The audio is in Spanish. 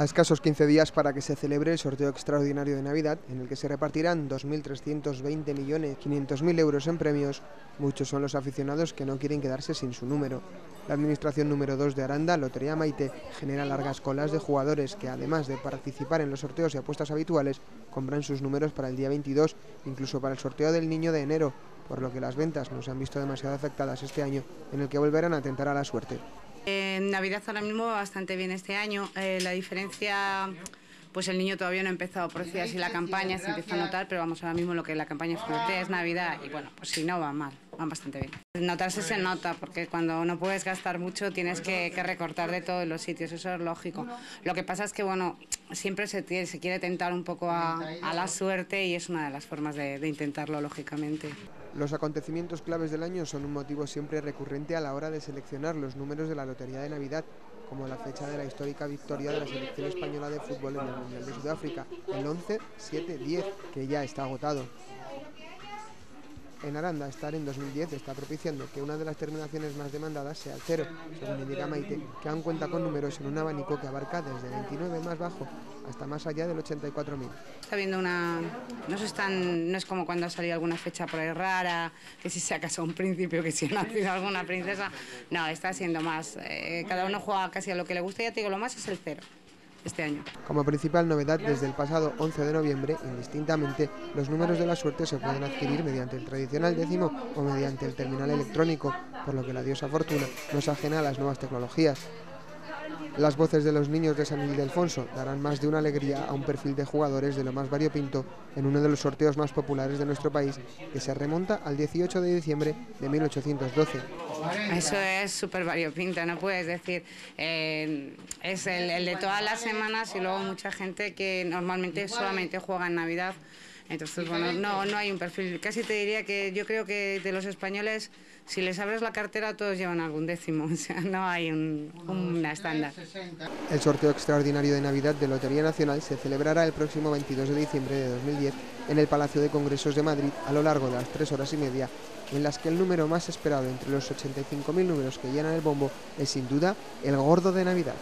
A escasos 15 días para que se celebre el sorteo extraordinario de Navidad, en el que se repartirán 2.320.500.000 euros en premios, muchos son los aficionados que no quieren quedarse sin su número. La administración número 2 de Aranda, Lotería Maite, genera largas colas de jugadores que, además de participar en los sorteos y apuestas habituales, compran sus números para el día 22, incluso para el sorteo del niño de enero, por lo que las ventas no se han visto demasiado afectadas este año, en el que volverán a tentar a la suerte. En Navidad ahora mismo bastante bien este año. Eh, la diferencia, pues el niño todavía no ha empezado, por decir así, la campaña, se empieza a notar, pero vamos, ahora mismo lo que la campaña fuerte es Navidad y bueno, pues si no va mal, van bastante bien. Notarse se nota, porque cuando no puedes gastar mucho tienes que, recortar de todos los sitios, eso es lógico. Lo que pasa es que, bueno, siempre se, se quiere tentar un poco a, la suerte y es una de las formas de intentarlo, lógicamente. Los acontecimientos claves del año son un motivo siempre recurrente a la hora de seleccionar los números de la Lotería de Navidad, como la fecha de la histórica victoria de la selección española de fútbol en el Mundial de Sudáfrica, el 11-7-10, que ya está agotado. En Aranda, estar en 2010 está propiciando que una de las terminaciones más demandadas sea el cero, según indica Maite, que aún cuenta con números en un abanico que abarca desde 29 más bajo hasta más allá del 84.000. Está viendo una... No, es no es como cuando ha salido alguna fecha por ahí rara, que si se ha casado un príncipe o que si ha nacido alguna princesa. No, está siendo más... Eh, cada uno juega casi a lo que le gusta y ya te digo, lo más es el cero este. Como principal novedad, desde el pasado 11 de noviembre, indistintamente, los números de la suerte se pueden adquirir mediante el tradicional décimo o mediante el terminal electrónico, por lo que la diosa Fortuna no es ajena a las nuevas tecnologías. Las voces de los niños de San Ildefonso darán más de una alegría a un perfil de jugadores de lo más variopinto en uno de los sorteos más populares de nuestro país, que se remonta al 18 de diciembre de 1812. Eso es súper variopinto, no puedes decir, eh, es el, de todas las semanas y luego mucha gente que normalmente solamente juega en Navidad. Entonces, bueno, no, no hay un perfil. Casi te diría que yo creo que de los españoles, si les abres la cartera, todos llevan algún décimo. O sea, no hay un, una estándar. El sorteo extraordinario de Navidad de Lotería Nacional se celebrará el próximo 22 de diciembre de 2010 en el Palacio de Congresos de Madrid a lo largo de las tres horas y media, en las que el número más esperado entre los 85.000 números que llenan el bombo es sin duda el gordo de Navidad.